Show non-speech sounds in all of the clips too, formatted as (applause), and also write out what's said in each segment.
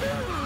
Woo!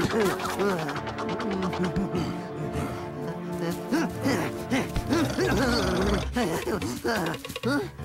Huh? (laughs) (laughs)